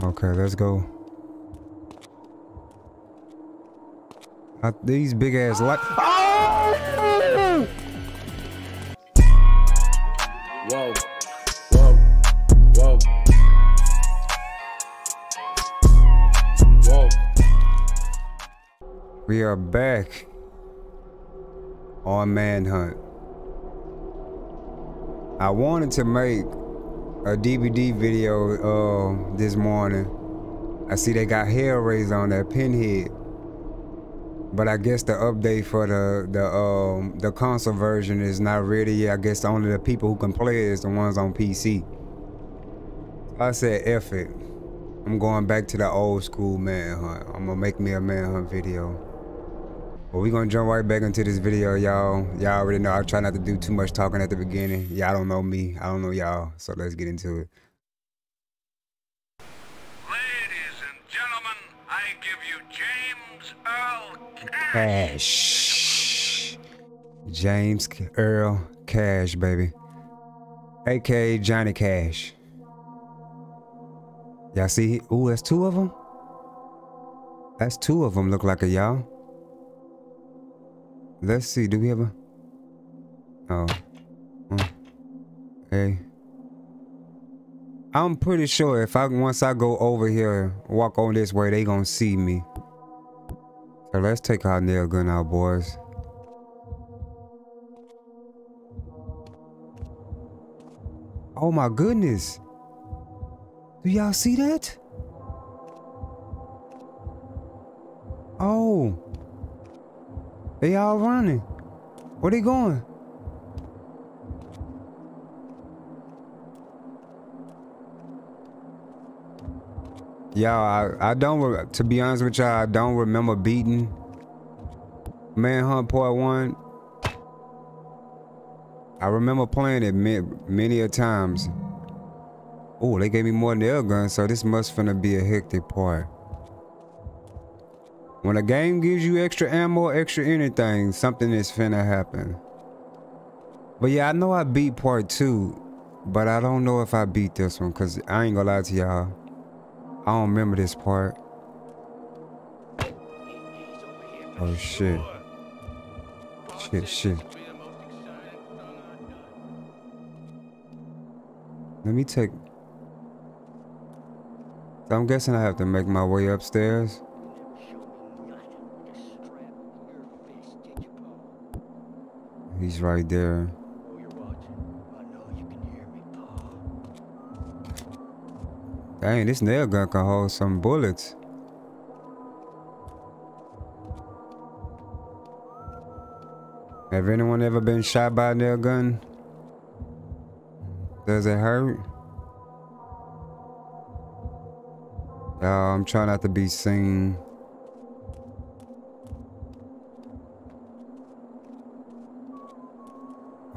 Okay, let's go. Uh, these big ass light. Oh! Whoa, whoa, whoa. Whoa. We are back on Manhunt. I wanted to make a DBD video uh, this morning. I see they got Hellraiser on that pinhead. But I guess the update for the the um the console version is not ready yet. I guess only the people who can play it is the ones on PC. I said F it. I'm going back to the old school manhunt. I'm gonna make me a manhunt video. But we gonna jump right back into this video, y'all. Y'all already know I try not to do too much talking at the beginning. Y'all don't know me. I don't know y'all. So let's get into it. Ladies and gentlemen, I give you James Earl Cash. Cash. James Earl Cash, baby. AKA Johnny Cash. Y'all see? Ooh, that's two of them? That's two of them look like a y'all. Let's see, do we have a... Oh. Hmm. Hey. I'm pretty sure if I once I go over here, and walk on this way, they gonna see me. So let's take our nail gun out, boys. Oh my goodness. Do y'all see that? Oh. They all running. Where they going? Y'all, I, I don't, to be honest with y'all, I don't remember beating Manhunt Part 1. I remember playing it ma- many a times. Oh, they gave me more than the air gun, so this must finna be a hectic part. When a game gives you extra ammo, extra anything, something is finna happen. But yeah, I know I beat part two, but I don't know if I beat this one, cause I ain't gonna lie to y'all. I don't remember this part. Oh shit. Shit, shit. Let me take. I'm guessing I have to make my way upstairs. He's right there. Dang, this nail gun can hold some bullets. Have anyone ever been shot by a nail gun? Does it hurt? Y'all, I'm trying not to be seen.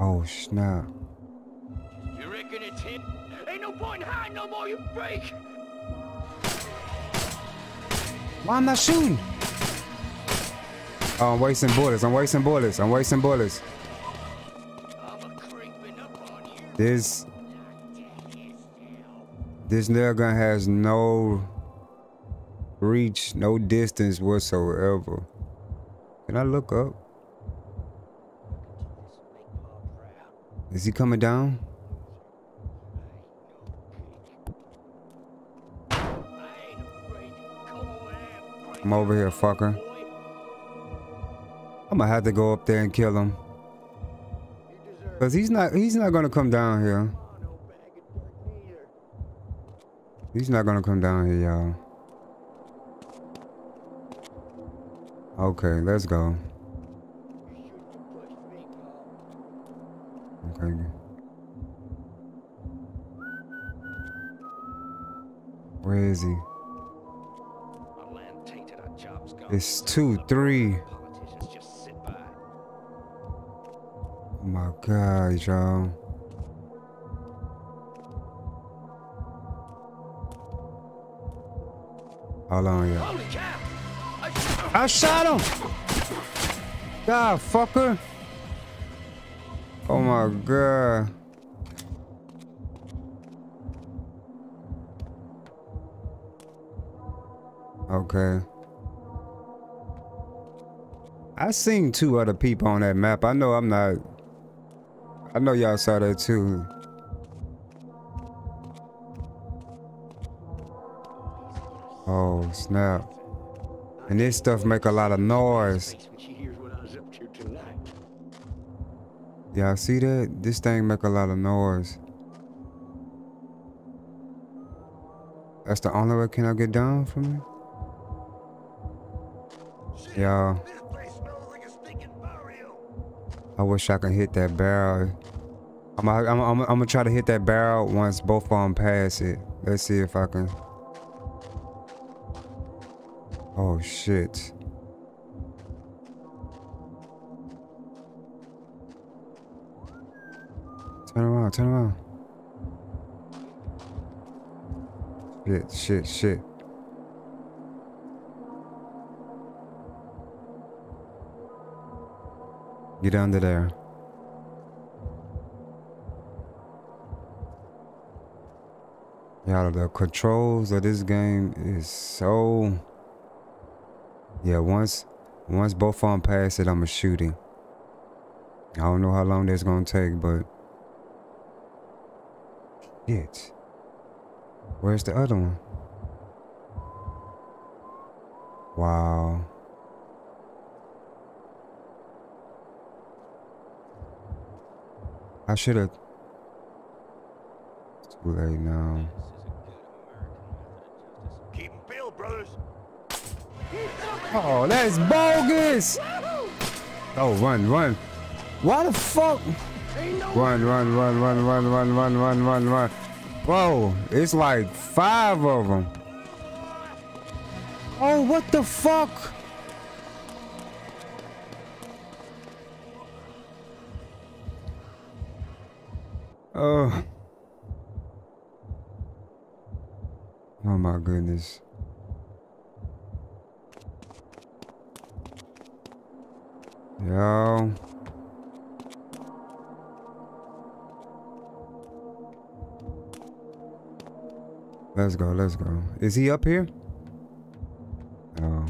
Oh, snap. You reckon it's him? Ain't no point in hiding no more, you freak! Why I'm not shooting? Oh, I'm wasting bullets. I'm wasting bullets. I'm wasting bullets. I'm a creeping up on you. This this nail gun has no reach, no distance whatsoever. Can I look up? Is he coming down? I'm over here, fucker. I'm gonna have to go up there and kill him. Cause he's not he's not gonna come down here. He's not gonna come down here, y'all. Okay, let's go. Okay. Where is he? My land tainted, our job's gone. It's two, three. Just sit by. Oh my god, y'all. Hold on, y'all. I shot him! God, fucker! Oh my god. Okay. I seen two other people on that map. I know I'm not. I know y'all saw that too. Oh snap! And this stuff make a lot of noise. Face when she hears what I was up to tonight. Y'all see that? This thing make a lot of noise. That's the only way can I get down from it? Y'all. I wish I could hit that barrel. I'm, I'm, I'm, I'm gonna try to hit that barrel once both of them pass it. Let's see if I can. Oh shit. Turn around, turn around. Shit, shit, shit. Get under there. Y'all, the controls of this game is so. Yeah, once once both of them pass it, I'ma shoot him. I don't know how long that's gonna take, but. Shit. Where's the other one? Wow. I should have. It's too late now. Keep filled, brothers. Oh, that's bogus! Oh, run, run. Why the fuck? Run, run, run, run, run, run, run, run, run, run. Whoa, it's like five of them. Oh, what the fuck? Oh. Oh my goodness. Yo. Let's go, let's go. Is he up here? Oh.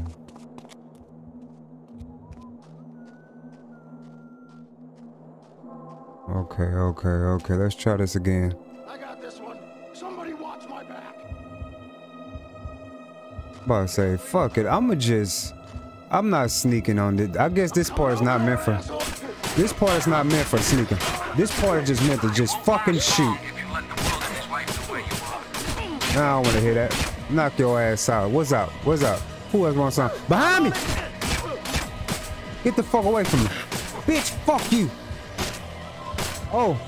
Okay, okay, okay. Let's try this again. I got this one. Somebody watch my back. about to say, fuck it. I'ma just. I'm not sneaking on it. I guess this part is not meant for. This part is not meant for sneaking. This part is just meant to just fucking shoot. I don't want to hear that. Knock your ass out. What's up? What's up? Who else wants something? Behind me! Get the fuck away from me. Bitch, fuck you. Oh.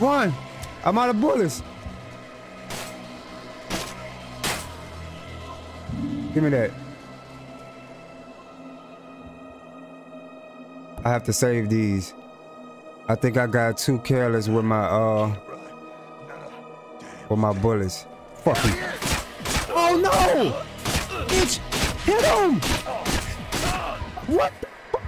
Run. I'm out of bullets. Give me that. I have to save these. I think I got too careless with my uh with my bullets. Fucking. Oh no! Bitch! Hit him! What the fuck?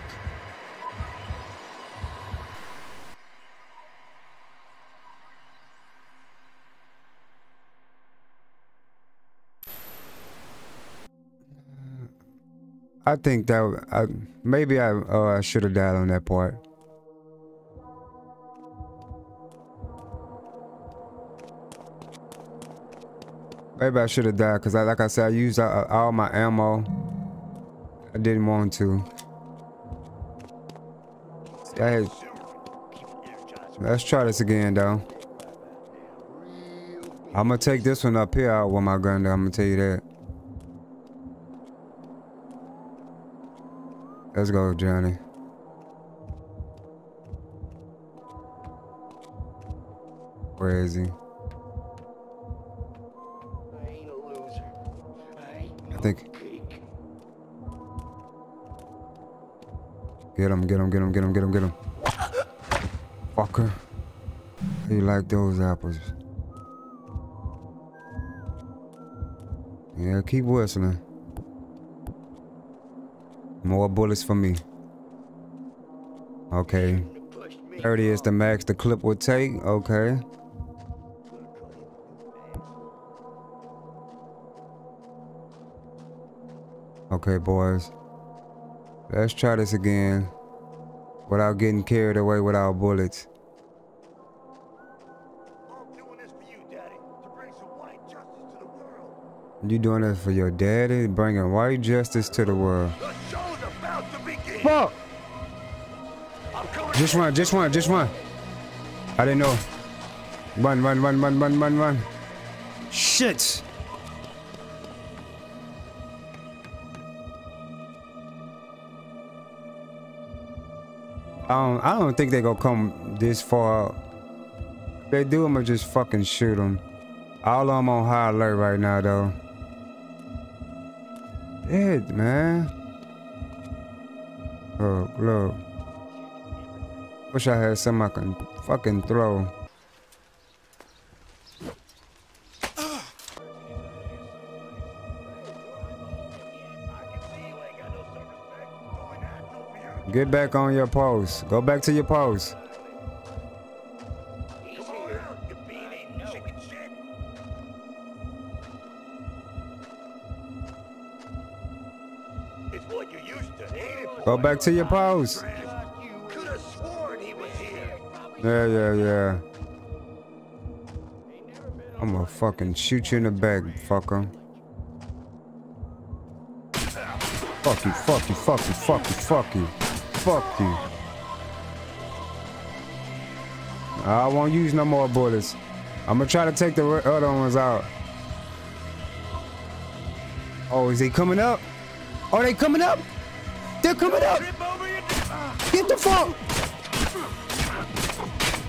I think that I, maybe I uh, should have died on that part. I should have died because, I, like I said, I used uh, all my ammo. I didn't want to. I had, let's try this again, though. I'm gonna take this one up here out with my gun. Though, I'm gonna tell you that. Let's go, Johnny. Where is he? Get him, get him, get him, get him, get him, get him. Fucker. You like those apples. Yeah, keep whistling. More bullets for me. Okay. 30 is the max the clip would take. Okay. Okay, boys. Let's try this again without getting carried away with our bullets. You, doing this for your daddy, bringing white justice to the world. Fuck! Just run, just run, just run. I didn't know. Run, run, run, run, run, run, run. Shit! I don't, I don't think they gonna come this far. If they do, I'ma just fucking shoot them. All of them on high alert right now, though. It, man. Look, look. Wish I had something I can fucking throw. Get back on your post. Go back to your post. Go back to your post. Yeah, yeah, yeah. I'm gonna fucking shoot you in the back, fucker. Fuck you, fuck you, fuck you, fuck you, fuck you. Fuck you. I won't use no more bullets. I'm gonna try to take the other ones out. Oh, is he coming up? Are they coming up? They're coming up! Get the fuck!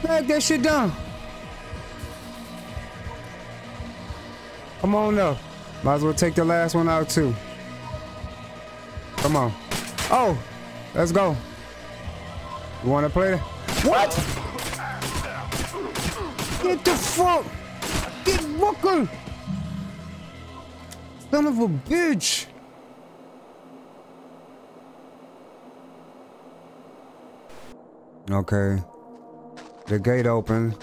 Drag that shit down. Come on up. Might as well take the last one out too. Come on. Oh, let's go. You wanna play that? What? Get the fuck! Get fucking! Son of a bitch! Okay. The gate open.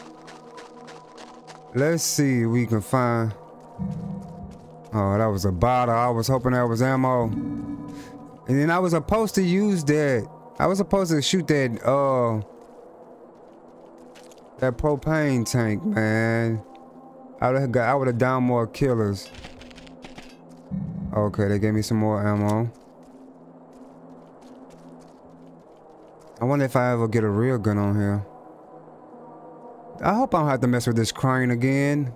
Let's see we can find. Oh, that was a bottle. I was hoping that was ammo. And then I was supposed to use that. I was supposed to shoot that uh that propane tank, man. I would have got I would have downed more killers. Okay, they gave me some more ammo. I wonder if I ever get a real gun on here. I hope I don't have to mess with this crane again.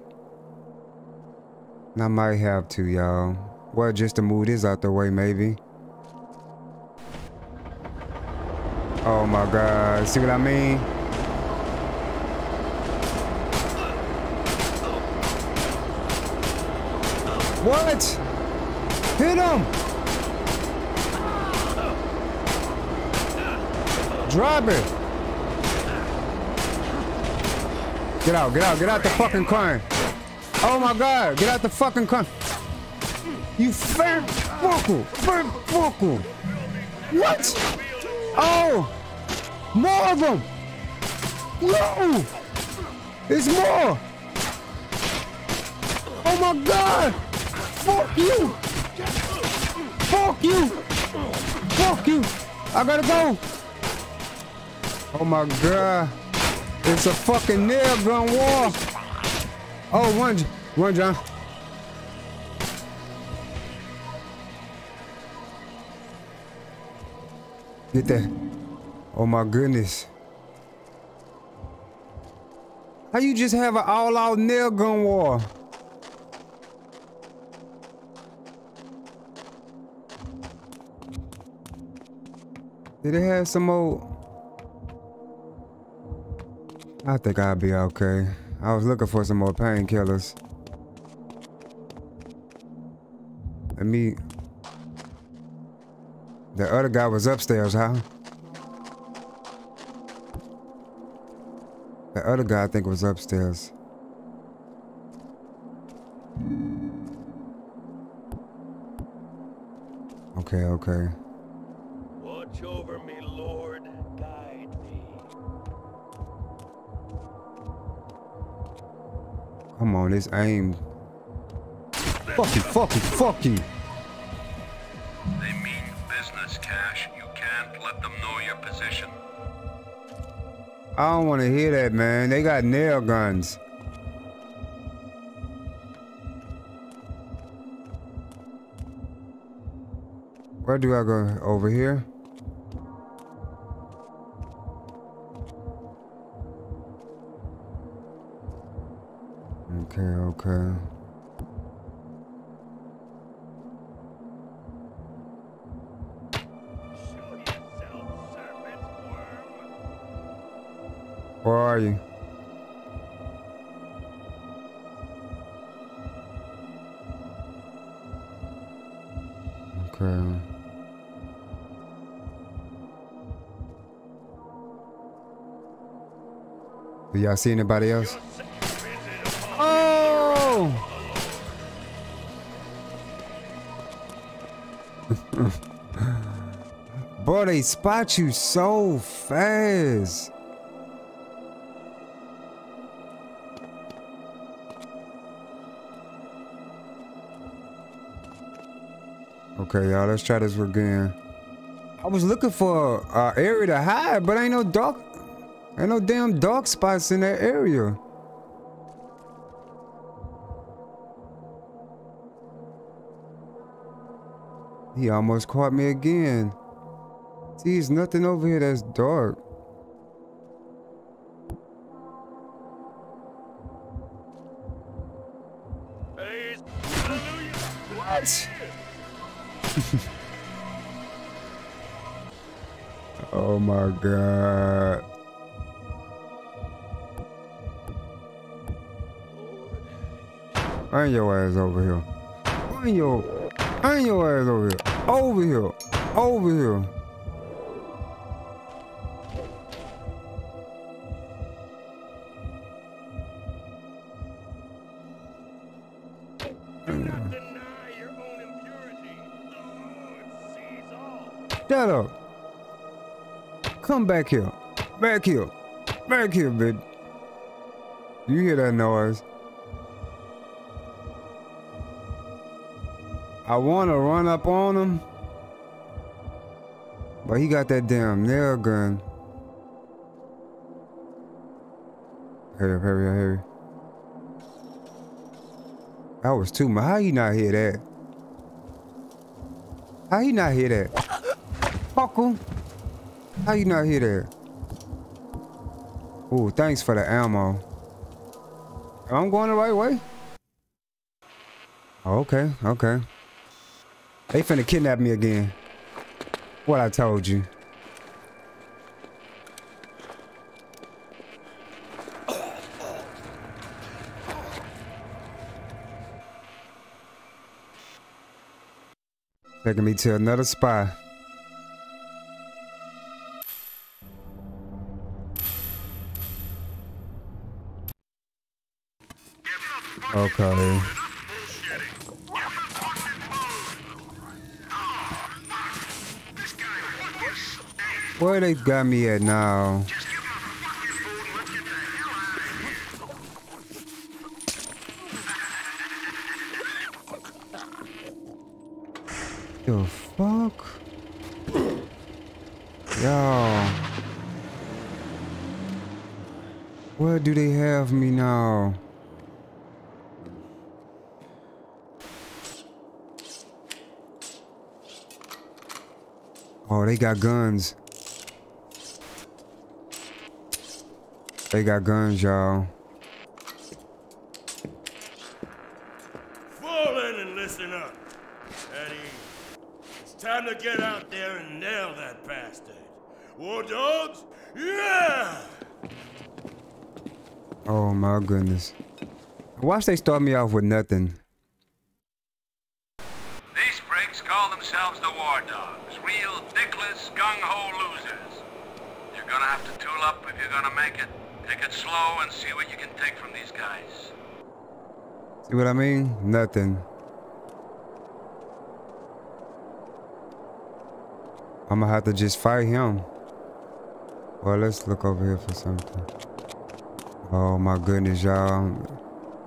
I might have to, y'all. Well, just to move this out the way, maybe. Oh my god, see what I mean? What? Hit him! Drop it! Get out, get out, get out the fucking car! Oh my god, get out the fucking car! You fat fucker! Fat fucker! What? Oh! More of them! No! There's more! Oh my god! Fuck you! Fuck you! Fuck you! I gotta go! Oh my god! It's a fucking nail gun war! Oh, run, run, John. Get that. Oh my goodness. How you just have an all-out nail gun war? Did it have some more? I think I'll be okay. I was looking for some more painkillers. Let me. The other guy was upstairs, huh? The other guy, I think, was upstairs. Okay, okay. Watch over me, Lord. Guide me. Come on, this aim. Fuck you, fuck you, fuck you. I don't want to hear that, man. They got nail guns. Where do I go? Over here? Okay, okay. Are you? Okay. Do y'all see anybody else? Oh! Bro, they spot you so fast. Okay, y'all, let's try this again. I was looking for an area to hide, but ain't no dark, ain't no damn dark spots in that area. He almost caught me again. See, there's nothing over here that's dark. Your, bring your ass over here. Over here. Over here. Shut up. Come back here. Back here. Back here, bitch. You hear that noise? I want to run up on him. But he got that damn nail gun. Hurry up, hurry up, hurry. That was too much. How you not hear that? How you not hear that? Fucker. How you not hear that? Ooh, thanks for the ammo. I'm going the right way. Okay, okay. They finna kidnap me again. What I told you. Taking me to another spot. Okay. Where they got me at now? The fuck? Y'all. Where do they have me now? Oh, they got guns. They got guns, y'all. Fall in and listen up. Eddie, it's time to get out there and nail that bastard. War dogs? Yeah! Oh my goodness. Watch they start me off with nothing. These pricks call themselves the War Dogs. Real dickless, gung-ho losers. You're gonna have to tool up if you're gonna make it. Take it slow and see what you can take from these guys. See what I mean? Nothing. I'm gonna have to just fight him. Well, let's look over here for something. Oh my goodness, y'all.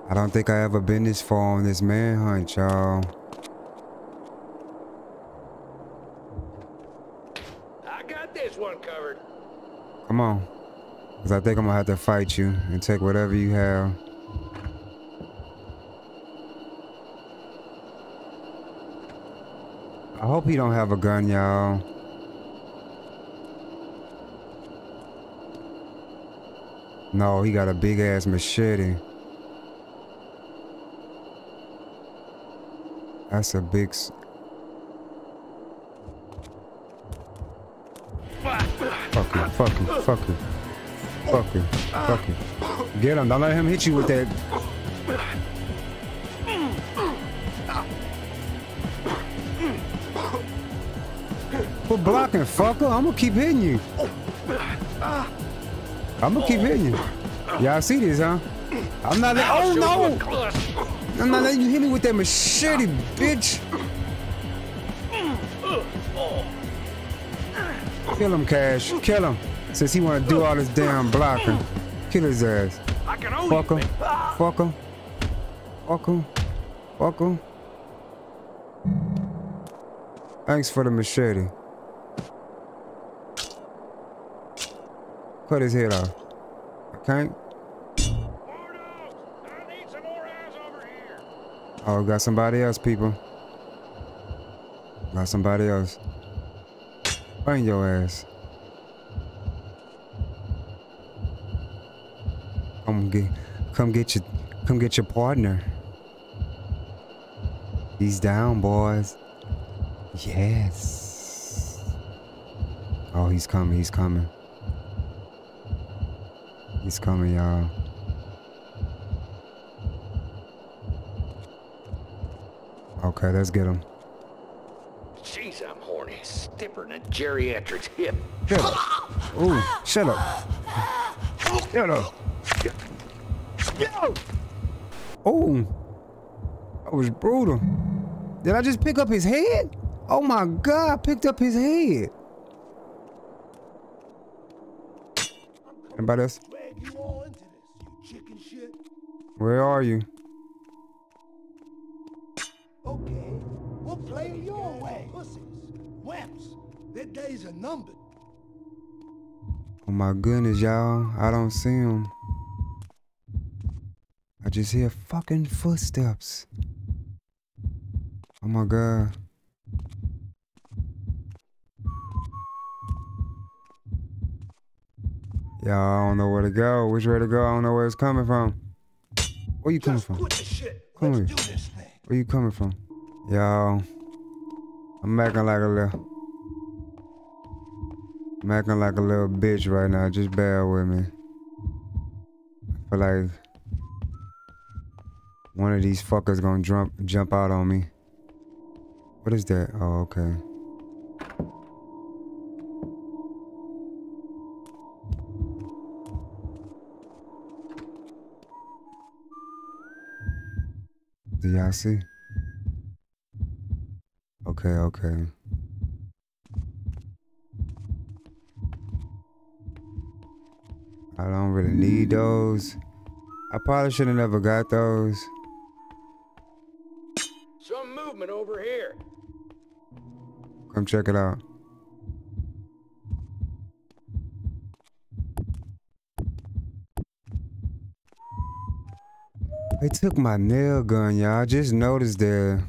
I don't think I ever been this far on this manhunt, y'all. I got this one covered. Come on. Cause I think I'm gonna have to fight you and take whatever you have. I hope he don't have a gun, y'all. No, he got a big ass machete. That's a big. Fuck you, fuck you, fuck you. Fuck you, fuck you. Get him, don't let him hit you with that. Quit blocking, fucker. I'm gonna keep hitting you. I'm gonna keep hitting you. Y'all see this, huh? I'm not. Oh no! I'm not letting you hit me with that machete, bitch. Kill him, Cash. Kill him. Since he wanna do all this damn blocking. Kill his ass. Fuck him. Fuck him. Fuck him. Fuck him. Thanks for the machete. Cut his head off. Okay. Oh, got somebody else, people. Got somebody else. Bring your ass. Come get, come get your, come get your partner. He's down, boys. Yes. Oh, he's coming. He's coming. He's coming, y'all. Okay, let's get him. Jeez, I'm horny. Stiffer than a geriatric's hip. Shut up. Ooh, shut up. Shut up. Oh. oh, that was brutal. Did I just pick up his head? Oh my God, I picked up his head. Anybody else? Drag you all into this, you chicken shit. Where are you? Okay, we'll play your way. Pussies, wimps, their days are numbered. Oh my goodness, y'all. I don't see him. I just hear fucking footsteps. Oh my god. Y'all, I don't know where to go. Which way to go? I don't know where it's coming from. Where you coming from? quit the shit. Come here. do this thing. Where you coming from? Y'all, I'm acting like a little. I'm acting like a little bitch right now. Just bear with me. I feel like one of these fuckers gonna jump jump out on me. What is that? Oh, okay. Do y'all see? Okay, okay. I don't really need those. I probably should have never got those. Movement over here. Come check it out. They took my nail gun, y'all. Just noticed that.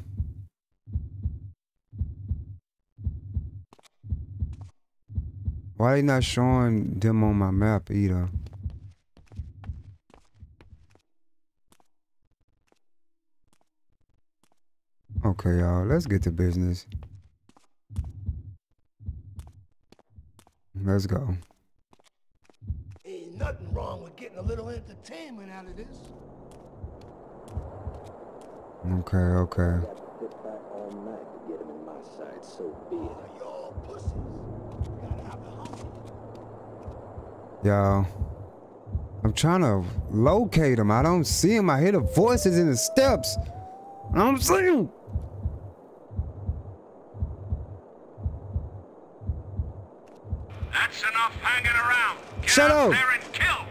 Why they not showing them on my map either? Okay, y'all. Let's get to business. Let's go. Ain't nothing wrong with getting a little entertainment out of this. Okay, okay. Sit back all night to get him in my side, so be it. Now, y'all pussies. Gotta have a humble. Y'all. I'm trying to locate him. I don't see him. I hear the voices in the steps. I don't see him. That's enough hanging around. Get Shut up. there and kill.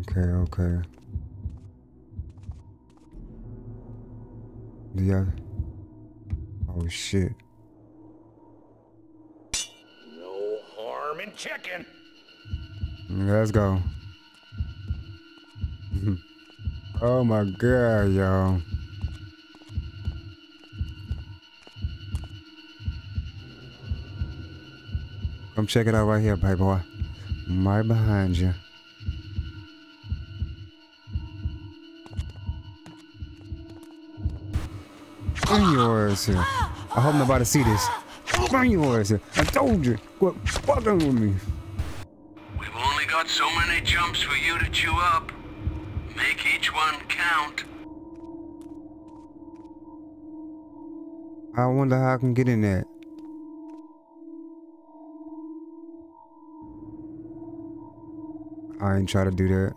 Okay, okay. Yeah. Oh shit. No harm in checking. Let's go. oh my god, y'all. Come check it out right here, baby boy. I'm right behind you. Bring your ass here. I hope nobody see this. Bring your ass here. I told you. Quit fucking with me. We've only got so many jumps for you to chew up. Make each one count. I wonder how I can get in that. I ain't try to do that.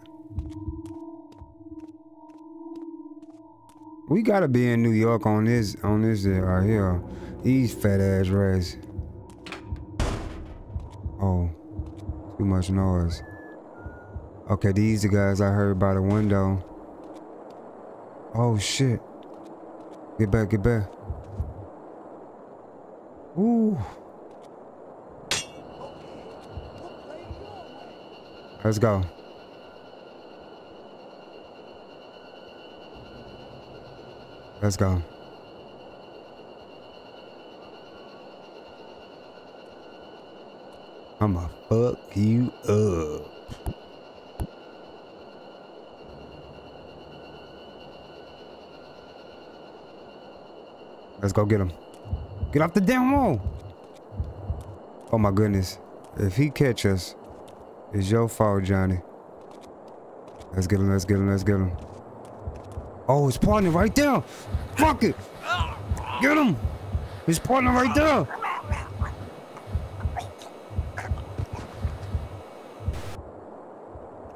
We gotta be in New York on this on this right here. These fat ass rats. Oh, too much noise. Okay, these the guys I heard by the window. Oh shit. Get back, get back. Ooh. Let's go. Let's go. I'ma fuck you up. Let's go get him. Get off the damn wall. Oh my goodness. If he catch us, it's your fault, Johnny. Let's get him, let's get him, let's get him. Oh, his partner right there. Fuck it. Get him. His partner right there.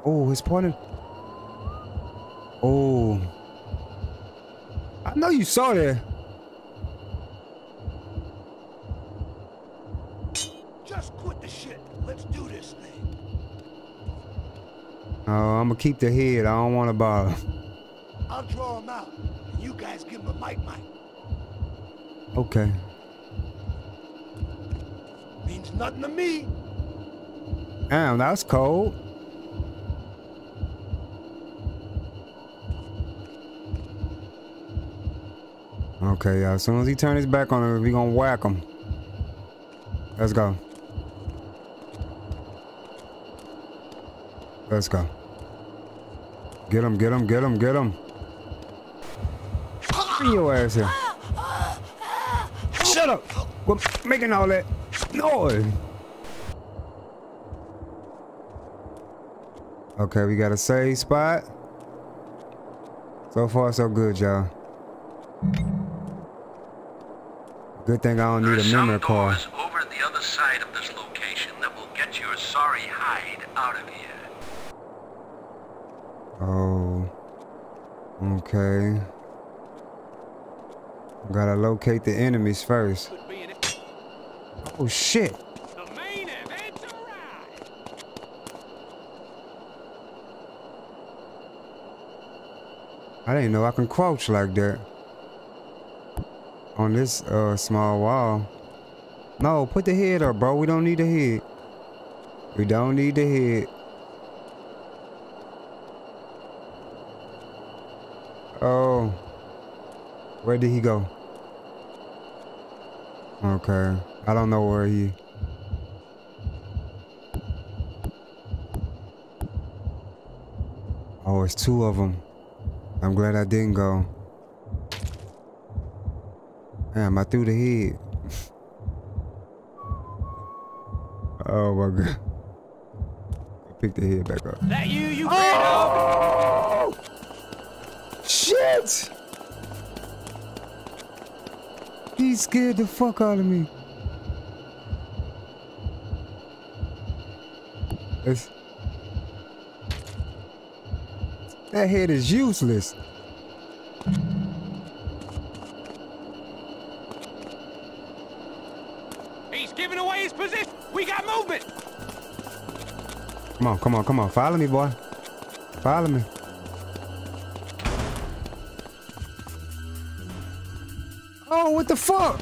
Oh, his partner. Oh. I know you saw that. Just quit the shit. Let's do this thing. Oh, I'm gonna keep the head. I don't want to bother. I'll draw him out, and you guys give him a mic mic. Okay. Means nothing to me. Damn, that's cold. Okay, as soon as he turns his back on him, we gonna whack him. Let's go. Let's go. Get him, get him, get him, get him. Bring your ass here. Shut up! We're making all that noise. Okay, we got a save spot. So far, so good, y'all. Good thing I don't need There's a memory card. over the other side of this location that will get your sorry hide out of here. Oh. Okay. Gotta locate the enemies first. Could be an Oh shit. the main event arrived. I didn't know I can crouch like that. On this uh small wall. No, put the head up, bro. We don't need the head. We don't need the head. Oh. Where did he go? Okay. I don't know where he. Oh, it's two of them. I'm glad I didn't go. Damn, I threw the head. oh my god. Pick the head back up. That you, you oh! Shit! He scared the fuck out of me. It's, that head is useless. He's giving away his position. We got movement. Come on, come on, come on. Follow me, boy. Follow me. What the fuck?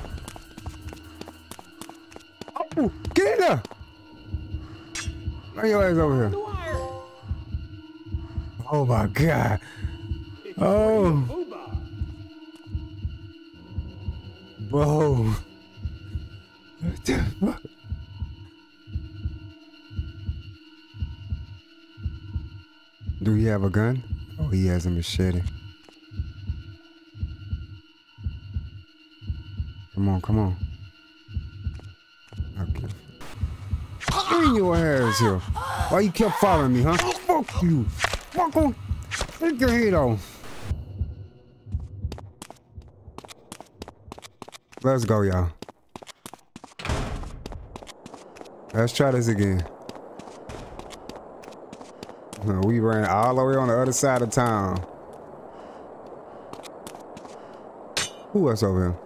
Oh, get in there! Bring your ass over here. Oh my god. Oh. Bro. What the fuck? Do he have a gun? Oh, he has a machete. Come on, come on. Okay. Bring your ass here. Why you kept following me, huh? Fuck you. Fuck on. Take your head off. Let's go, y'all. Let's try this again. We ran all the way on the other side of town. Who else over here?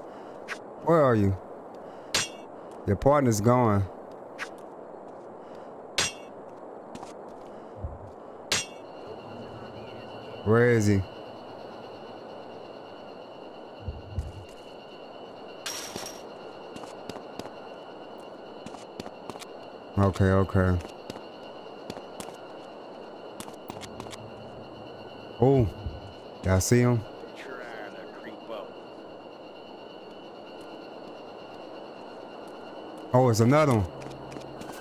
Where are you? Your partner's gone. Where is he? Okay, okay. Oh, y'all see him? Trying to creep up. Oh, it's another one.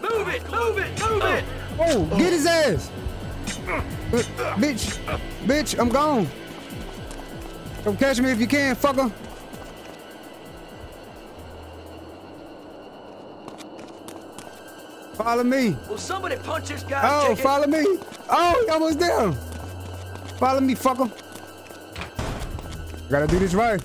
Move it! Move it! Move it! Oh, get his ass! Uh, bitch, bitch, I'm gone. Come catch me if you can, fucker. Follow me. Will somebody punch this guy? Oh, chicken? follow me. Oh, he almost down. Follow me, fucker. Gotta do this right.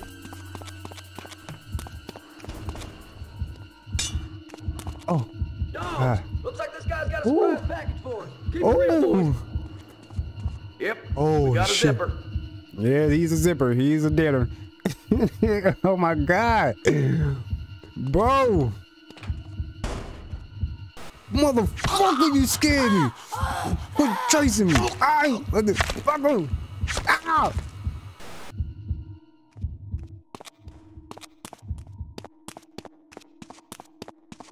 Zipper. Yeah, he's a zipper. He's a dinner. oh my god. Bro. Motherfucker, you scared me. Quit chasing me. Ay, motherfucker. Ah.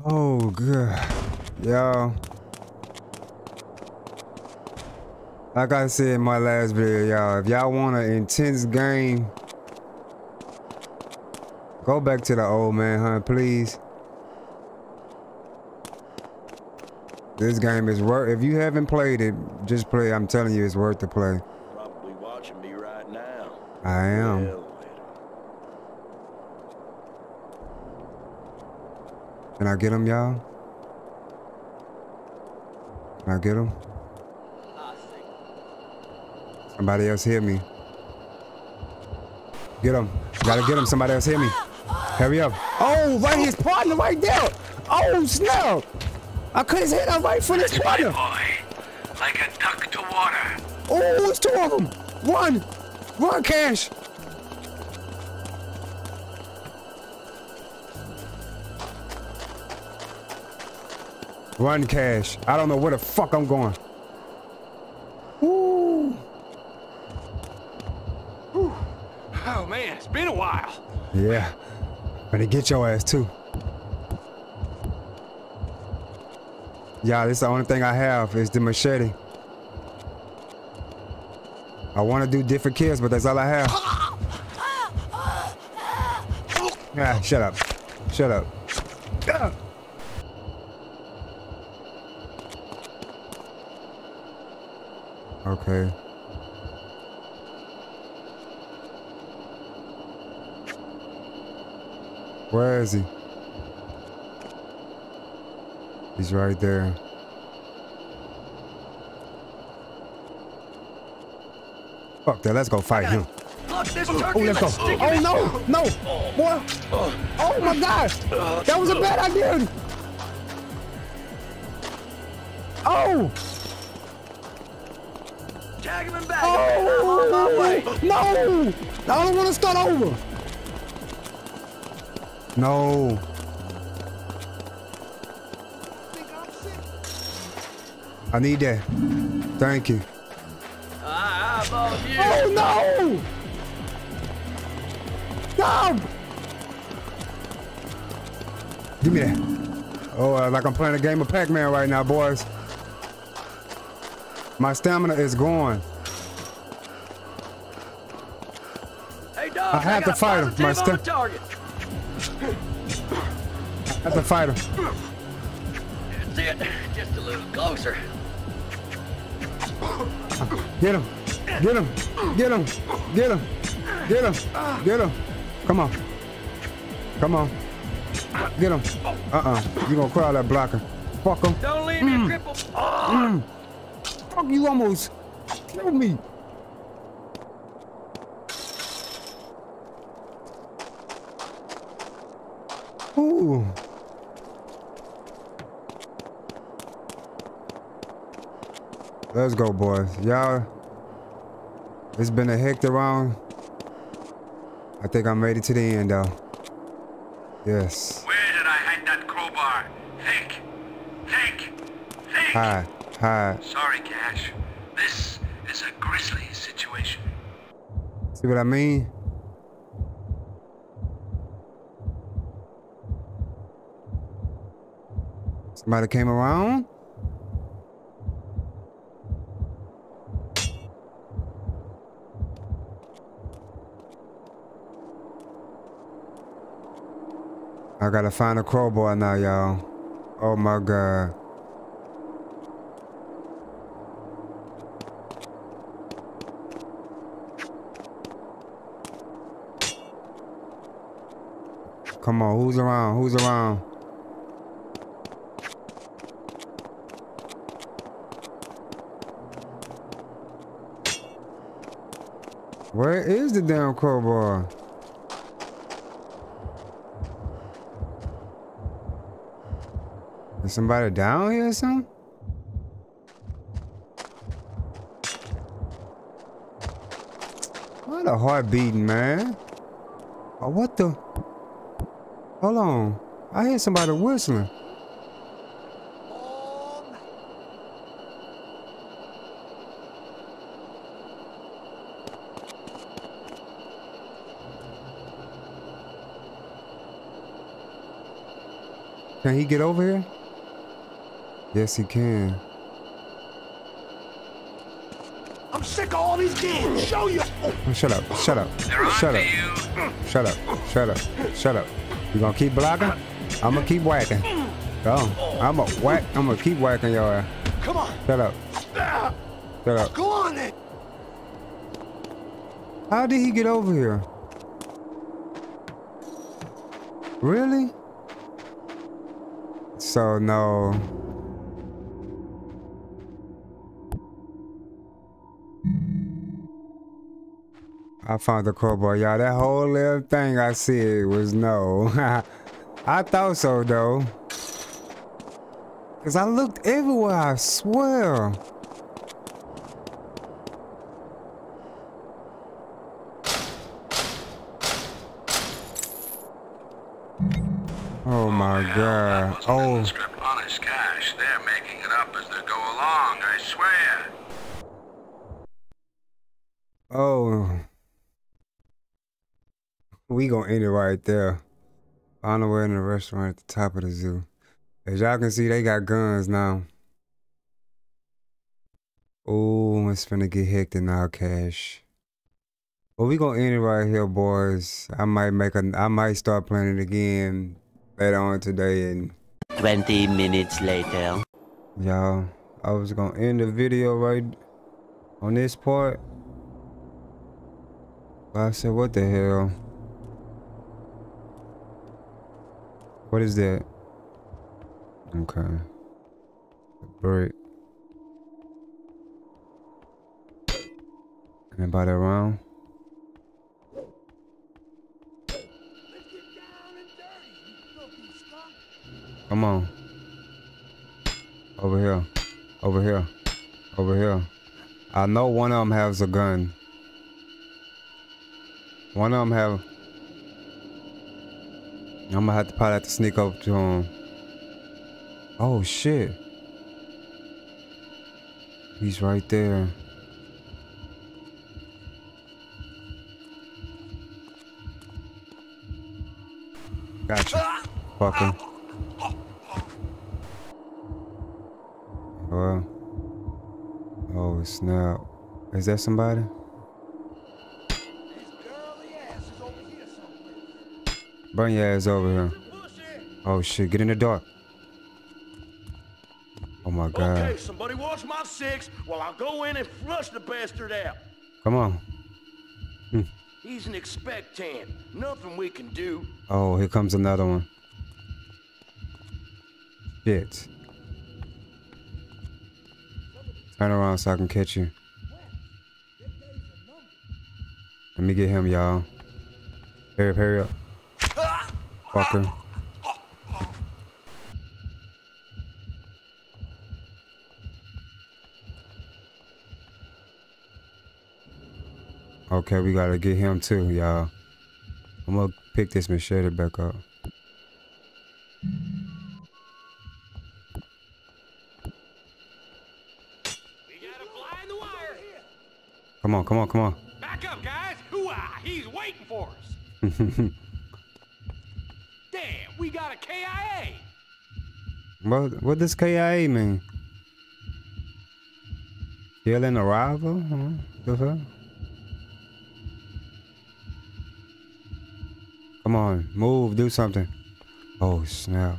Oh, god. Y'all. Like I said in my last video, y'all, if y'all want an intense game, go back to the old Manhunt, please. This game is worth. If you haven't played it, just play. I'm telling you, it's worth the play. Probably watching me right now. I am. Can I get him, y'all? Can I get him? Somebody else hear me. Get him. Gotta get him. Somebody else hear me. Hurry up. Oh, right, his partner right there. Oh, snap. I cut his head off right for his My partner. boy, like a duck to water. Oh, it's two of them. Run. Run, Cash. Run, Cash. I don't know where the fuck I'm going. Ooh. Oh man, it's been a while. Yeah. Gonna get your ass too. Yeah, this is the only thing I have is the machete. I want to do different kills, but that's all I have. Ah, shut up. Shut up. Okay. Where is he? He's right there. Fuck that, let's go fight him. Oh, let's go. Oh, no, no. Boy. Oh, my God. That was a bad idea. Oh, Tag him back. Oh, man. I'm on my way. oh, no. I don't want to start over. No. I need that. Thank you. I you. Oh no! Stop! Give me that. Oh, uh, like I'm playing a game of Pac-Man right now, boys. My stamina is gone. Hey, dog, I had got to fight him, my on step- the target. I have to fight him. That's it. Just a little closer. Get him. Get him. Get him. Get him. Get him. Get him. Come on. Come on. Get him. Uh-uh. You gonna crowd that blocker. Fuck him. Don't leave me a cripple. Oh, Fuck you almost killed me. Ooh. Let's go, boys. Y'all, it's been a hectic round. I think I'm ready to the end, though. Yes. Where did I hide that crowbar? Think. Think. Think. Hi. Hi. Sorry, Cash. This is a grisly situation. See what I mean? Somebody came around? I gotta find a crowbar now, y'all. Oh my god. Come on, who's around? Who's around? Where is the damn crowbar? Is somebody down here or something? Why the heart beating, man? Oh, what the? Hold on. I hear somebody whistling. Can he get over here? Yes, he can. I'm sick of all these games. Show you. Oh, shut up. Shut up. Shut up. Shut up. Shut up. Shut up. You gonna keep blocking? I'm gonna keep whacking. Go. I'm gonna whack. I'm gonna keep whacking your ass. Come on. Shut up. Shut up. Go on then. How did he get over here? Really? So no. I found the crowbar, y'all. That whole little thing I said was no. I thought so though. Cause I looked everywhere, I swear. Oh my god. Oh. Honest Cash. They're making it up as they go along, I swear. Oh. We gonna end it right there. On the way in the restaurant at the top of the zoo. As y'all can see, they got guns now. Oh, it's finna get hectic now, Cash. But we gonna end it right here, boys. I might make a, I might start playing it again later on today, and 20 minutes later. y'all, I was gonna end the video right on this part. But I said, what the hell? What is that? Okay. Brick. Anybody around? Come on. Over here. Over here. Over here. I know one of them has a gun. One of them have. I'm gonna have to probably have to sneak up to him. Oh shit. He's right there. Gotcha. Fucker. Well. Oh snap. Is that somebody? Bring your ass over here. Oh shit, get in the dark. Oh my god. Okay, somebody watch my six while I go in and flush the bastard out. Come on. Hmm. He's an expectant. Nothing we can do. Oh, here comes another one. Shit. Turn around so I can catch you. Let me get him, y'all. Hurry up, hurry up. Fucker. Okay, we gotta get him too, y'all. I'm gonna pick this machete back up. We got a fly in the wire. Come on, come on, come on. Back up, guys. Hooah! He's waiting for us. What what does KIA mean? Killing a rival? Huh? The fuck? Come on, move, do something. Oh snap.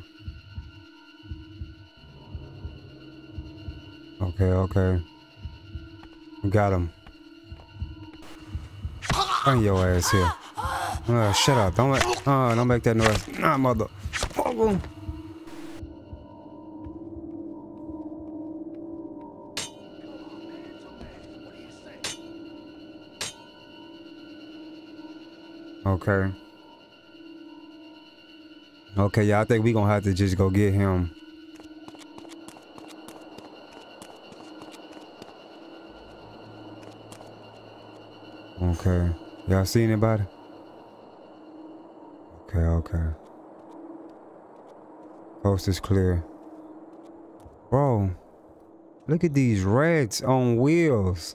Okay, okay. Got him. Bring your ass here. Uh, shut up. Don't make, uh, don't make that noise. Nah, mother. Oh, Okay. Okay, yeah, I think we gonna have to just go get him. Okay. Y'all see anybody? Okay, okay. Coast is clear. Bro, look at these rats on wheels.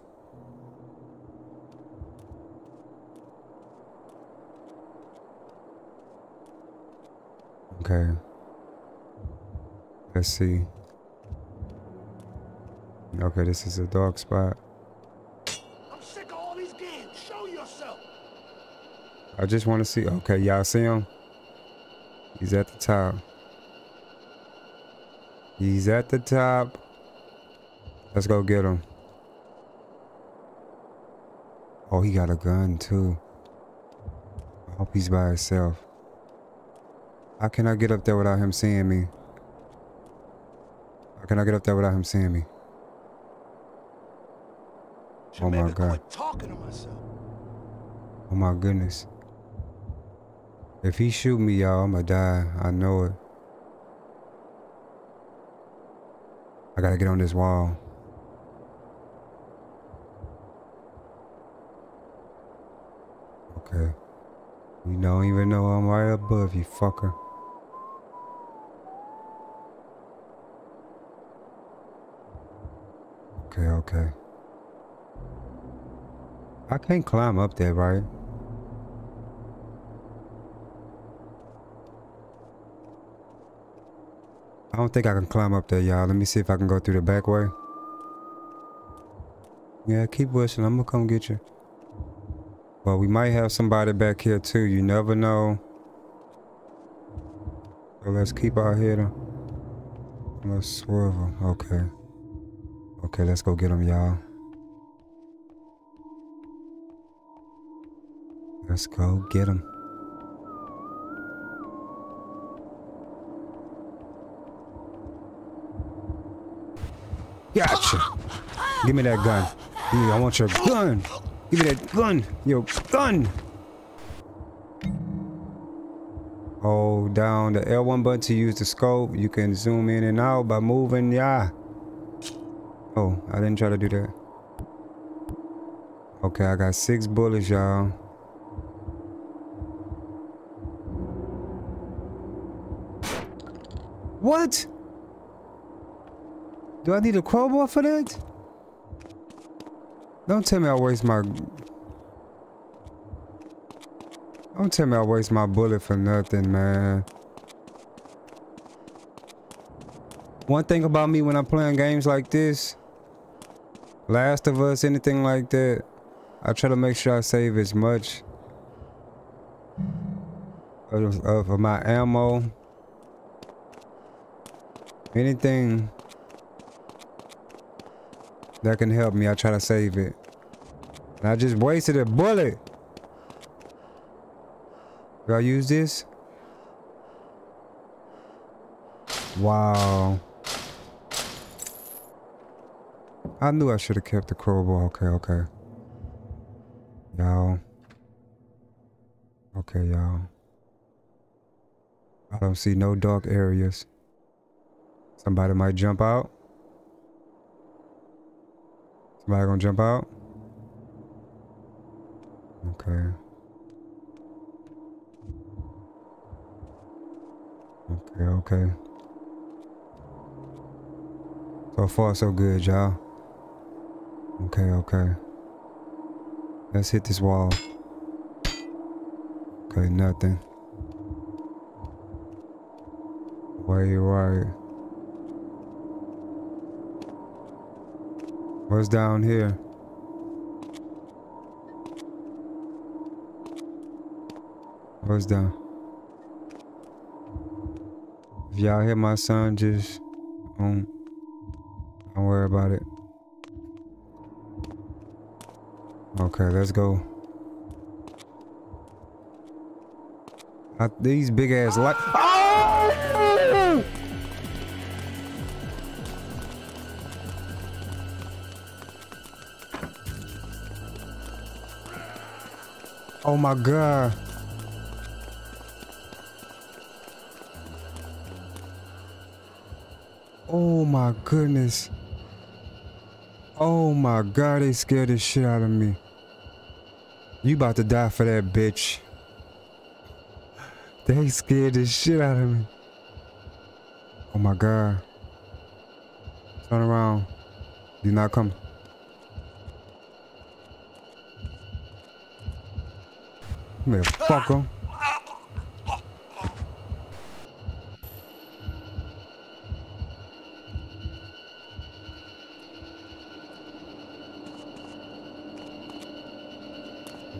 Okay. Let's see. Okay, this is a dark spot. I'm sick of all these games. Show yourself. I just want to see. Okay, y'all see him? He's at the top. He's at the top. Let's go get him. Oh, he got a gun too. I hope he's by himself. How can I get up there without him seeing me? How can I get up there without him seeing me? Should Oh my God. talking to myself. Oh my goodness. If he shoot me, y'all, I'ma die. I know it. I gotta get on this wall. Okay. You don't even know I'm right above you, fucker. Okay, okay. I can't climb up there, right? I don't think I can climb up there, y'all. Let me see if I can go through the back way. Yeah, keep pushing. I'm gonna come get you. Well, we might have somebody back here too. You never know. So let's keep our head on. Let's swivel. Okay. Okay, let's go get them, y'all. Let's go get them. Gotcha. Give me that gun. I want your gun. Give me that gun. Your gun. Hold down the L1 button to use the scope. You can zoom in and out by moving. Yeah. Oh, I didn't try to do that. Okay, I got six bullets, y'all. What? Do I need a crowbar for that? Don't tell me I waste my... Don't tell me I waste my bullet for nothing, man. One thing about me when I'm playing games like this, Last of Us, anything like that, I try to make sure I save as much of, of my ammo. Anything that can help me, I try to save it. And I just wasted a bullet. Do I use this? Wow. I knew I should have kept the crowbar. Okay, okay. Y'all. Okay, y'all. I don't see no dark areas. Somebody might jump out. Somebody gonna jump out? Okay. Okay, okay. So far, so good, y'all. Okay, okay. Let's hit this wall. Okay, nothing. Way right. What's down here? What's down? If y'all hear my son, just don't, don't worry about it. Okay, let's go. These big ass light. Oh! Oh my god. Oh my goodness. Oh my god, they scared the shit out of me. You about to die for that bitch. They scared the shit out of me. Oh my god. Turn around. Do not come. Man,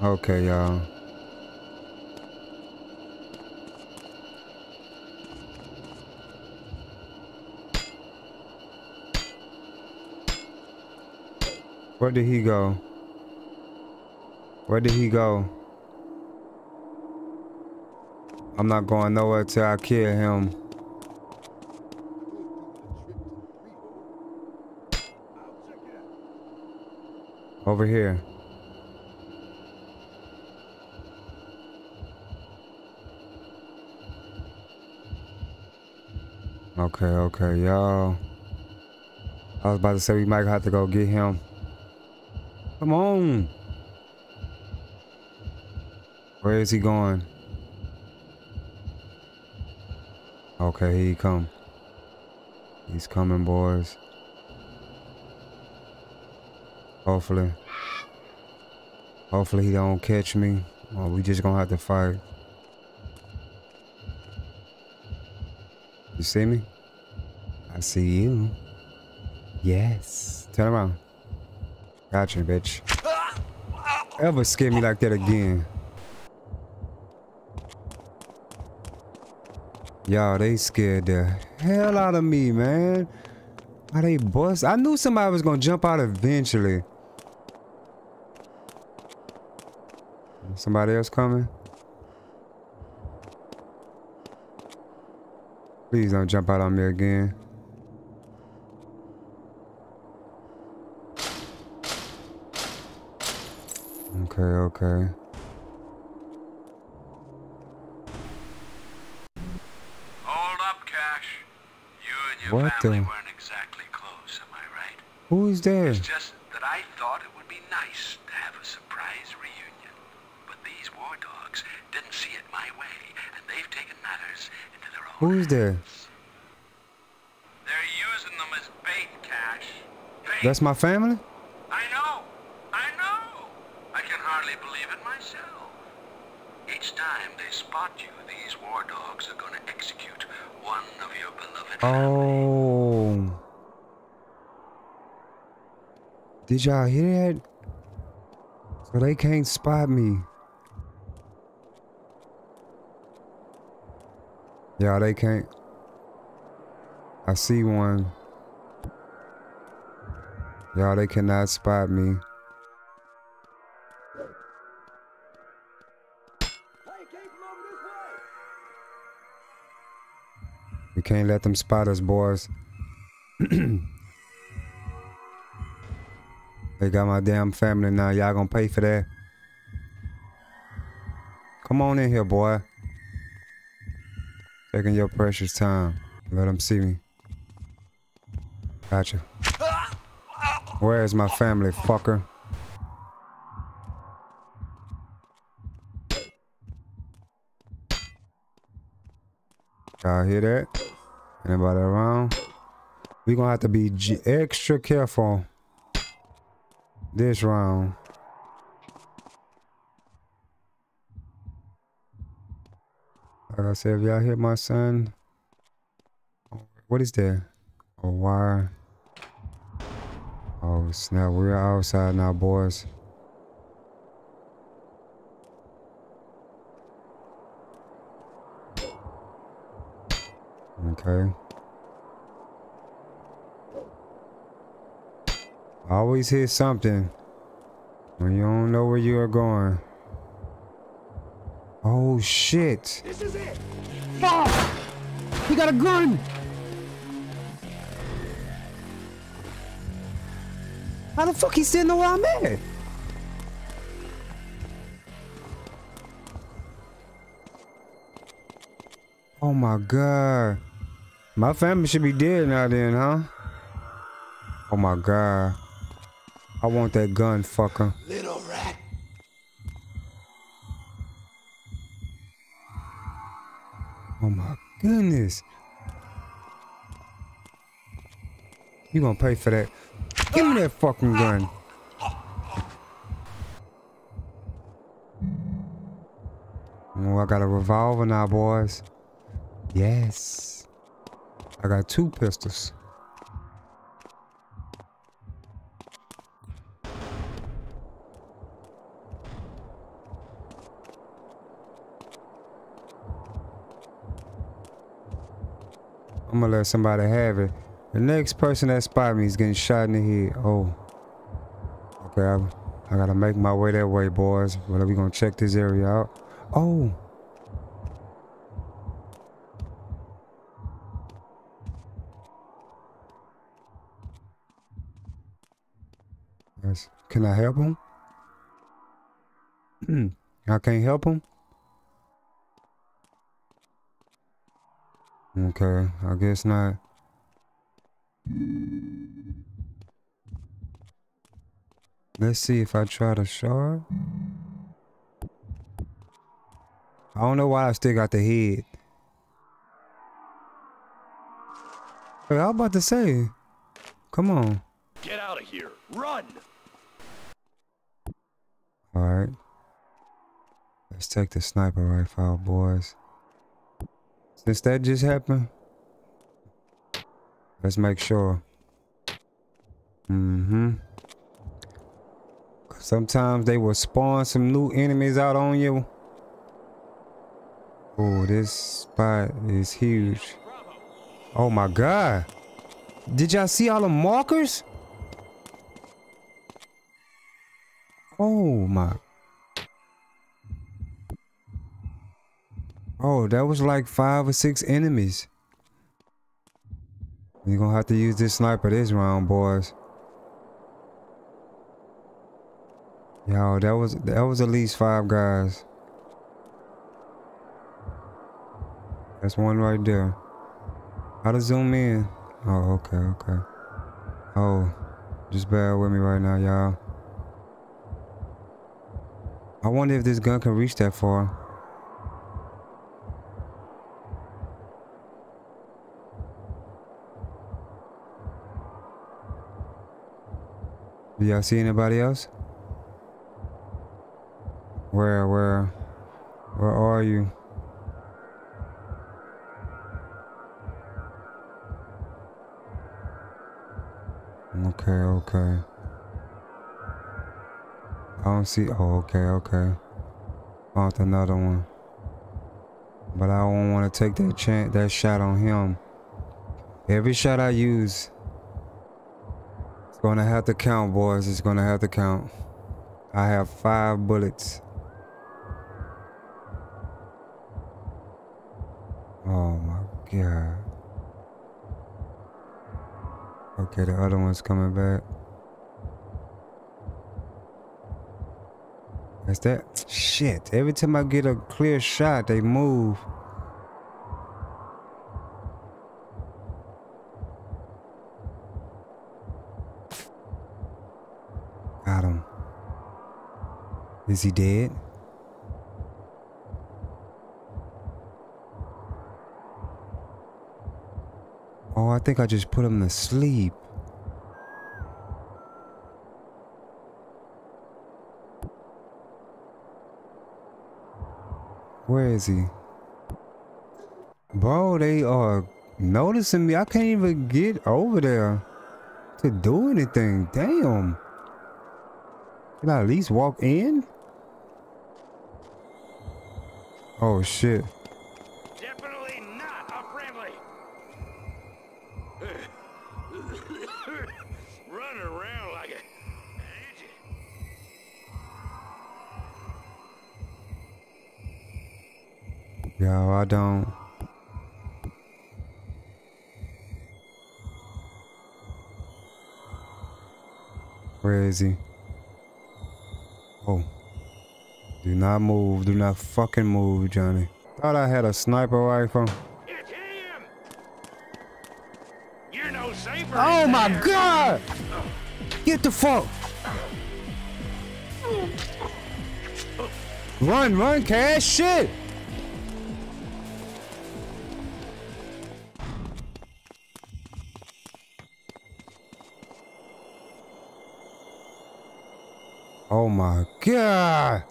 Okay, y'all. Where did he go? Where did he go? I'm not going nowhere till I kill him. Over here. Okay, okay, y'all. I was about to say we might have to go get him. Come on. Where is he going? Okay, he come. He's coming, boys. Hopefully. Hopefully he don't catch me. Or we just gonna have to fight. You see me? I see you. Yes. Turn around. Gotcha, bitch. Ever scare me like that again. Y'all, they scared the hell out of me, man. Are they bust? I knew somebody was gonna jump out eventually. Somebody else coming? Please don't jump out on me again. Okay, okay. Hold up, Cash. You and your What family the- weren't exactly close, am I right? Who's there? It's just that I thought it would be nice to have a surprise reunion. But these war dogs didn't see it my way, and they've taken matters into their own Who is there? They're using them as bait, Cash. Bait. That's my family? spot you, these war dogs are going to execute one of your beloved family. Oh. Did y'all hear that? So they can't spot me. Yeah, they can't. I see one. Y'all, they cannot spot me. Can't let them spot us, boys. they got my damn family now. Y'all gonna pay for that. Come on in here, boy. Taking your precious time. Let them see me. Gotcha. Where is my family, fucker? Y'all hear that? Anybody around? We gonna have to be extra careful this round. Like I said, if y'all hear my son, what is that? A wire. Oh snap, we're outside now, boys. Okay. Always hit something when you don't know where you are going. Oh shit. This is it. Fuck! He got a gun! How the fuck he still know where I'm at? Oh my god. My family should be dead now then, huh? Oh my god. I want that gun, fucker. Little rat. Oh my goodness. You gonna pay for that. Give me that fucking gun. Oh, I got a revolver now, boys. Yes. I got two pistols. I'm gonna let somebody have it. The next person that spot me is getting shot in the head. Oh. Okay, I, I gotta make my way that way, boys. But we gonna check this area out. Oh. Yes. Can I help him? Hmm, I can't help him? Okay, I guess not. Let's see if I try to shard. I don't know why I still got the head. Hey, I was about to say. Come on. Get out of here. Run. Alright. Let's take the sniper rifle boys. Since that just happened, let's make sure. Mm-hmm. Sometimes they will spawn some new enemies out on you. Oh, this spot is huge. Oh my god. Did y'all see all the markers? Oh my. Oh, that was like five or six enemies. You're gonna have to use this sniper this round, boys. Yo, that was that was at least five guys. That's one right there. How to zoom in? Oh, okay, okay. Oh, just bear with me right now, y'all. I wonder if this gun can reach that far. Do y'all see anybody else? Where, where, where are you? Okay, okay. Don't see. Oh, okay, okay. Found another one. But I don't want to take that chance, that shot on him. Every shot I use, it's gonna have to count, boys. It's gonna have to count. I have five bullets. Oh my god. Okay, the other one's coming back. Is that shit? Every time I get a clear shot, they move. Got him. Is he dead? Oh, I think I just put him to sleep. Where is he? Bro, they are noticing me. I can't even get over there to do anything. Damn. Can I at least walk in? Oh shit. Yo, I don't. Where is he? Oh. Do not move. Do not fucking move, Johnny. Thought I had a sniper rifle. It's him. You're no safer. Oh my there. god! Get the fuck! Run, run, cash shit! God!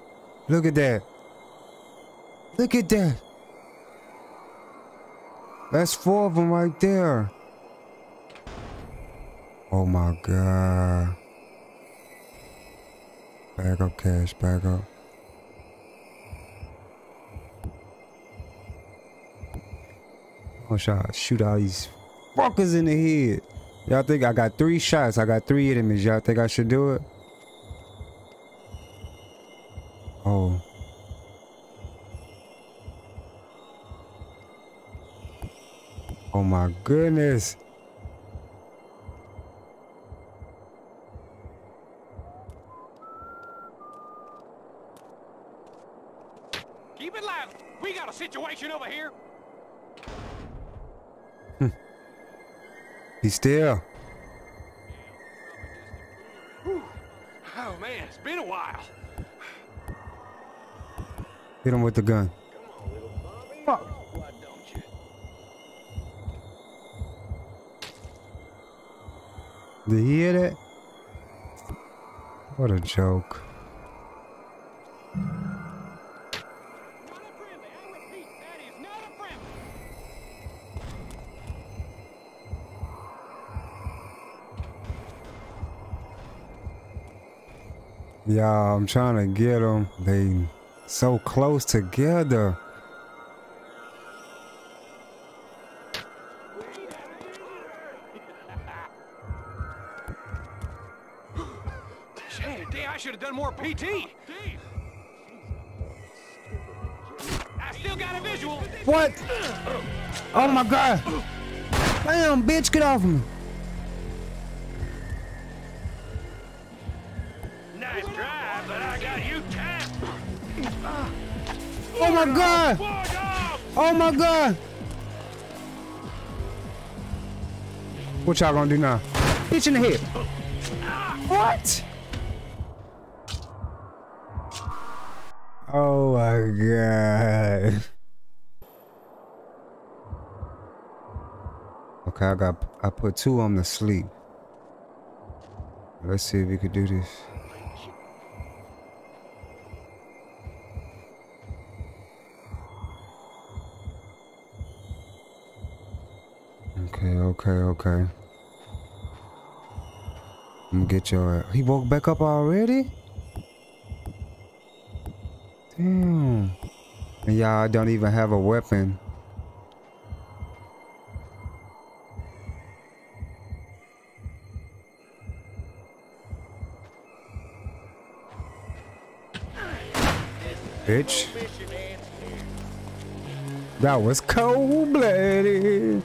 Look at that! Look at that! That's four of them right there. Oh my god. Back up, cash, back up. Oh, shot, shoot all these fuckers in the head. Y'all think I got three shots? I got three enemies. Y'all think I should do it? Oh my goodness. Keep it loud. We got a situation over here. He's still. Oh man, it's been a while. Hit him with the gun. He hear that? What a joke. Yeah, I'm trying to get them. They so close together. Should have done more PT. I still got a visual. What? Oh my god. Damn, bitch, get off me. Nice drive, but I got you tapped. Oh my god. Oh my god. What y'all gonna do now? Bitch in the head. Ah. What? God. Okay, I got I put two on to sleep. Let's see if we could do this. Okay, okay, okay. I'm gonna get your. He woke back up already? Damn. And y'all don't even have a weapon. Bitch. That was cold blooded.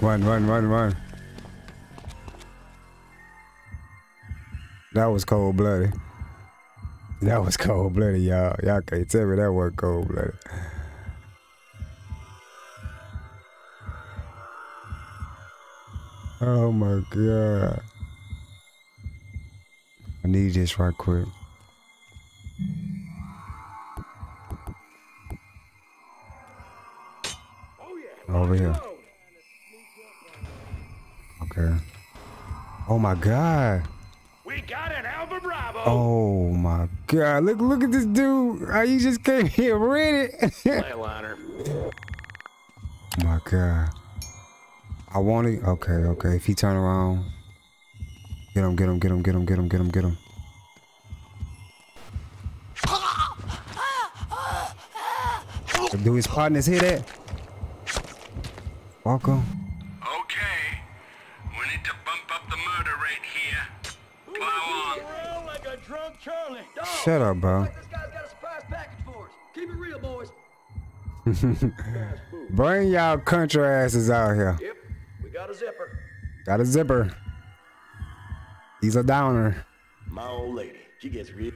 Run, run, run, run. That was cold blooded. That was cold blooded, y'all. Y'all can't tell me that was cold blooded. Oh my god. I need this right quick. Over here. Okay. Oh my god. We got an Alpha Bravo. Oh my god. Look look at this dude. How you just came here ready. Playliner. Oh my god. I want it. Okay, okay. If he turn around. Get him, get him, get him, get him, get him, get him, get him. Do his partners hear that? Walk it up, bro. Bring y'all country asses out here. Yep, we got a zipper. Got a zipper. He's a downer. My old lady, she gets real.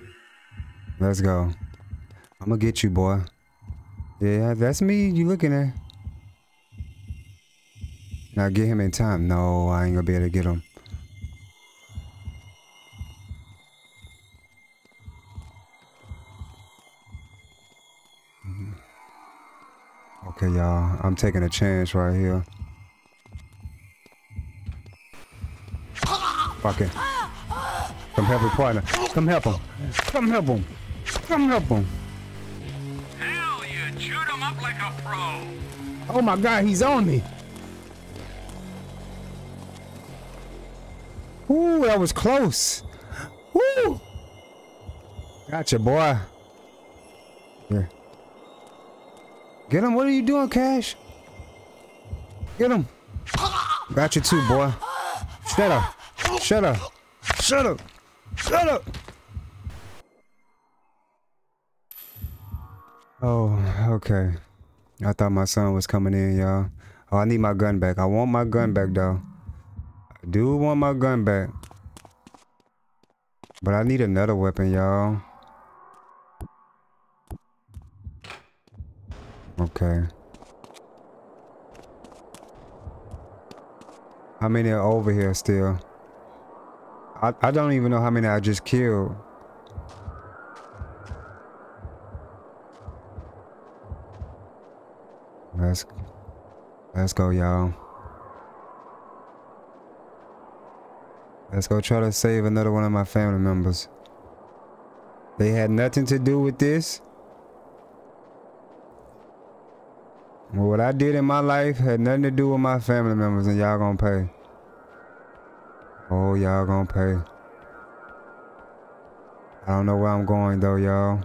Let's go. I'm gonna get you, boy. Yeah, that's me you looking at. Now get him in time. No, I ain't gonna be able to get him. Y'all. I'm taking a chance right here. Fuck it. Come help your partner. Come help him. Come help him. Come help him. Hell, you chewed him up like a pro. Oh my god, he's on me. Ooh, that was close. Woo! Gotcha, boy. Here. Get him. What are you doing, Cash? Get him. Got you too, boy. Shut up. Shut up. Shut up. Shut up. Oh, okay. I thought my son was coming in, y'all. Oh, I need my gun back. I want my gun back, though. I do want my gun back. But I need another weapon, y'all. Okay. How many are over here still? I, I don't even know how many I just killed. Let's let's go, y'all. Let's go try to save another one of my family members. They had nothing to do with this. Well, what I did in my life had nothing to do with my family members, and y'all gonna pay. Oh, y'all gonna pay. I don't know where I'm going though, y'all.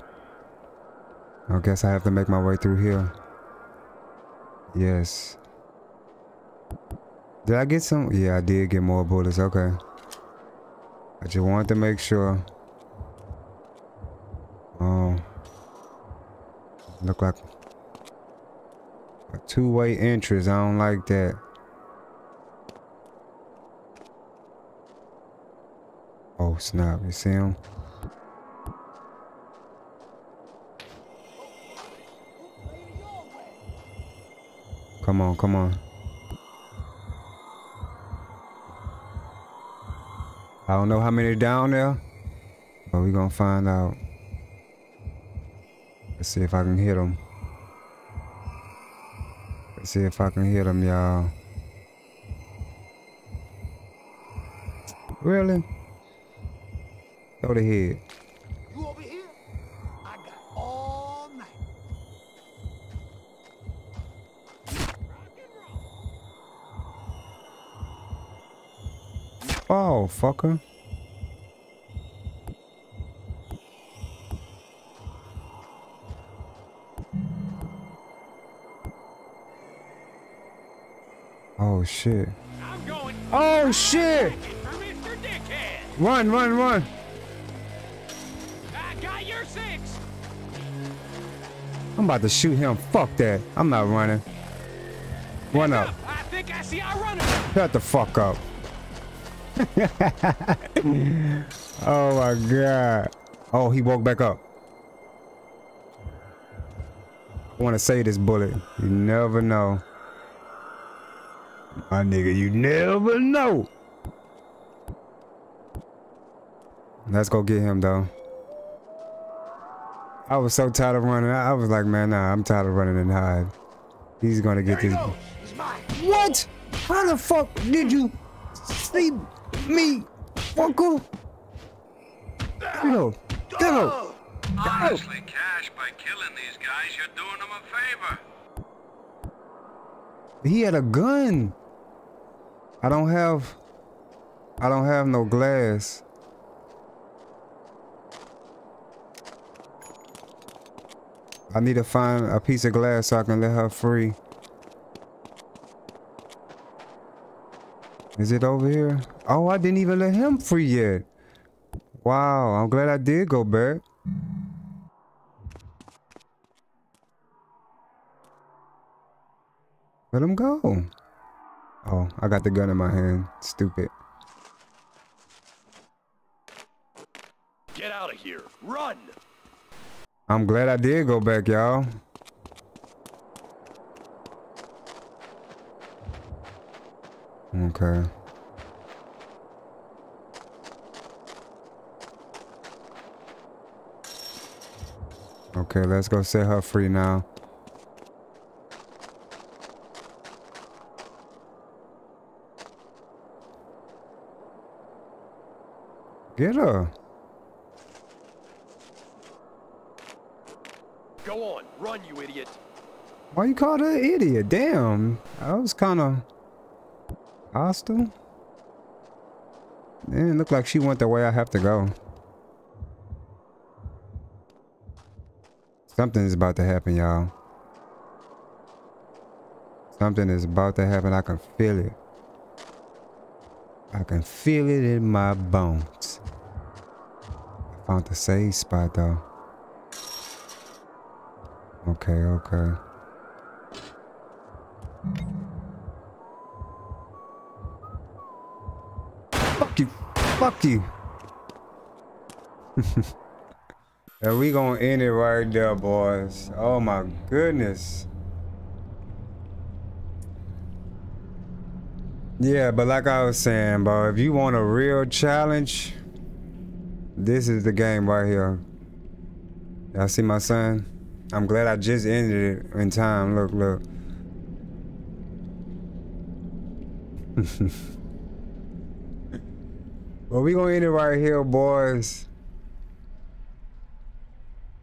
I guess I have to make my way through here. Yes. Did I get some? Yeah, I did get more bullets. Okay. I just wanted to make sure. Oh. Look like a two-way entrance. I don't like that. Oh snap! You see him? Come on, come on. I don't know how many down there, but we're gonna find out. Let's see if I can hit them. Let's see if I can hit them, y'all. Really? Go to head. You over here? I got all night. Oh, fucker. Shit. Oh shit! Mr. Oh, Dickhead. Run, run, run! I got your six. I'm about to shoot him. Fuck that. I'm not running. Run up. I think I see our runner. Shut the fuck up. oh my god. Oh, he woke back up. I want to say this bullet. You never know. My nigga, you never know. Let's go get him though. I was so tired of running. I I was like, man, nah, I'm tired of running and hide. He's gonna get this. He's. What? How the fuck did you see me, fucker? Get up. Get up. Honestly, Cash, by killing these guys, you're doing them a favor. He had a gun. I don't have. I don't have no glass. I need to find a piece of glass so I can let her free. Is it over here? Oh, I didn't even let him free yet. Wow, I'm glad I did go back. Let him go. Oh, I got the gun in my hand. Stupid. Get out of here. Run. I'm glad I did go back, y'all. Okay. Okay, let's go set her free now. Get her. Go on. Run, you idiot. Why you called her an idiot? Damn. I was kind of hostile. Didn't look like she went the way I have to go. Something is about to happen, y'all. Something is about to happen. I can feel it. I can feel it in my bones. Found the safe spot, though. Okay, okay. Fuck you. Fuck you. and we gonna end it right there, boys. Oh my goodness. Yeah, but like I was saying, bro, if you want a real challenge, this is the game right here. Y'all see my son? I'm glad I just ended it in time. Look, look. well, we gonna end it right here, boys.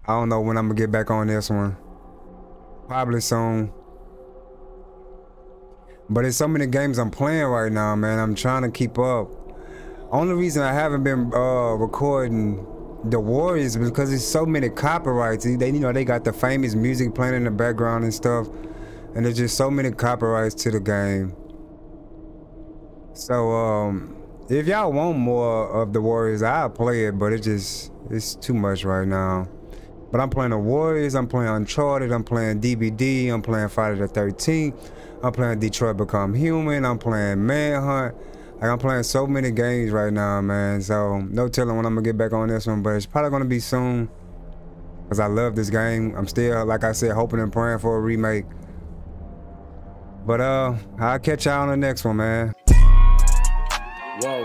I don't know when I'm gonna get back on this one. Probably soon. But it's so many games I'm playing right now, man. I'm trying to keep up. Only reason I haven't been uh, recording the Warriors is because there's so many copyrights. They, you know, they got the famous music playing in the background and stuff, and there's just so many copyrights to the game. So, um, if y'all want more of the Warriors, I'll play it, but it just it's too much right now. But I'm playing the Warriors, I'm playing Uncharted, I'm playing DBD, I'm playing Friday the 13th, I'm playing Detroit Become Human, I'm playing Manhunt. Like I'm playing so many games right now, man. So no telling when I'm gonna get back on this one, but it's probably gonna be soon. Cause I love this game. I'm still, like I said, hoping and praying for a remake. But uh, I'll catch y'all on the next one, man. Whoa.